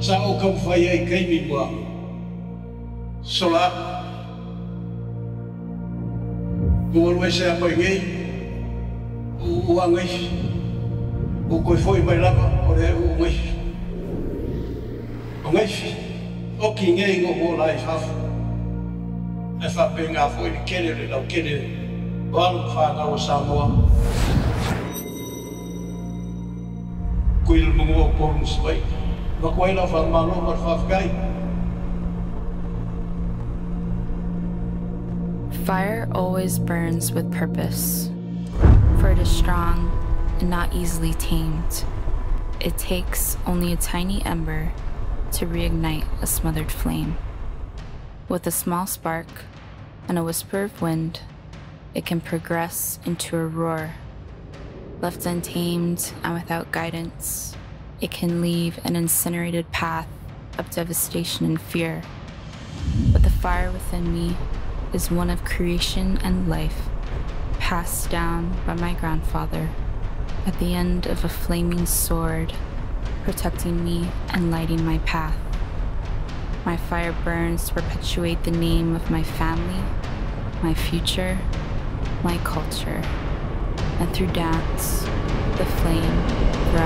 Sa o kau whai ai kei mi mua. Sola. Kua e se apai ngei. u Ua ngei, u koe foi mai lava o re u ngei. O ngei, O ki ngei ngo ho lai hafu. E wha pe ngā foi ni kere re lau kere. Walu whānau o Samoa. Kuil mungu o porun svai. Fire always burns with purpose, for it is strong and not easily tamed. It takes only a tiny ember to reignite a smothered flame. With a small spark and a whisper of wind, it can progress into a roar. Left untamed and without guidance, it can leave an incinerated path of devastation and fear. But the fire within me is one of creation and life, passed down by my grandfather at the end of a flaming sword, protecting me and lighting my path. My fire burns to perpetuate the name of my family, my future, my culture. And through dance, the flame thrives.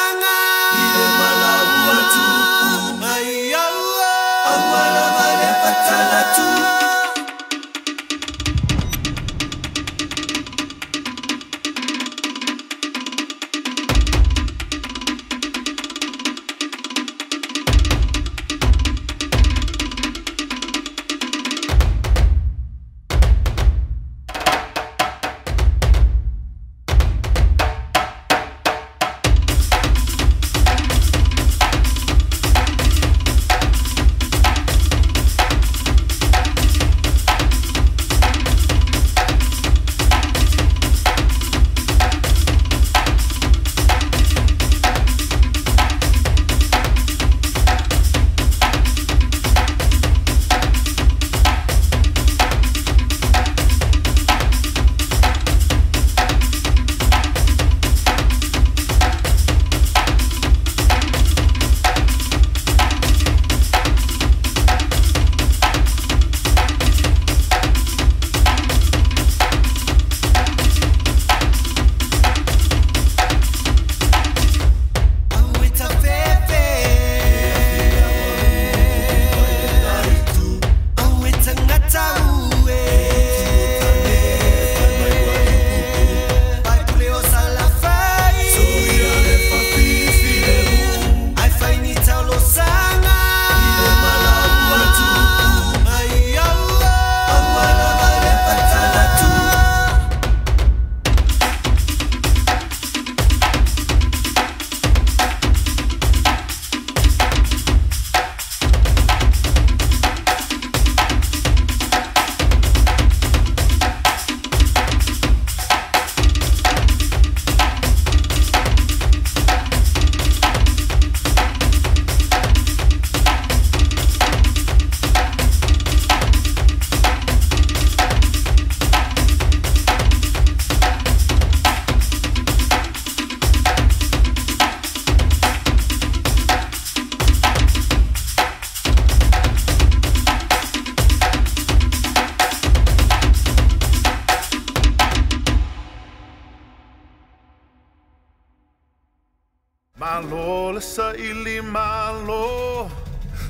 Malo sa ili malo.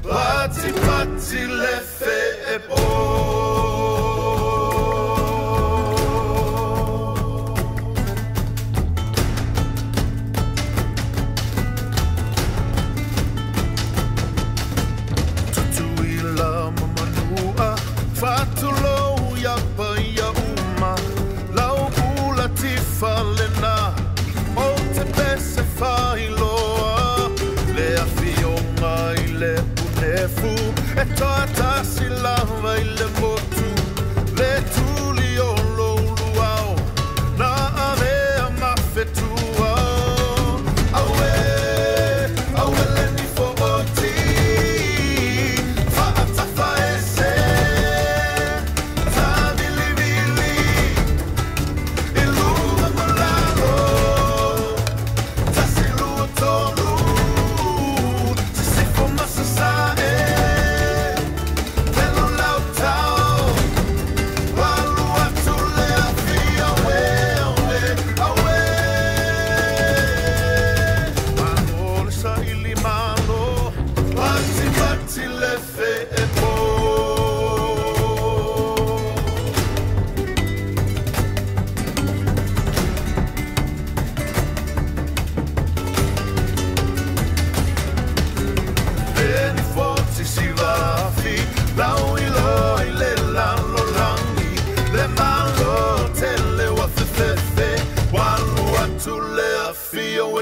Pati pati le fe e po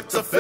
fe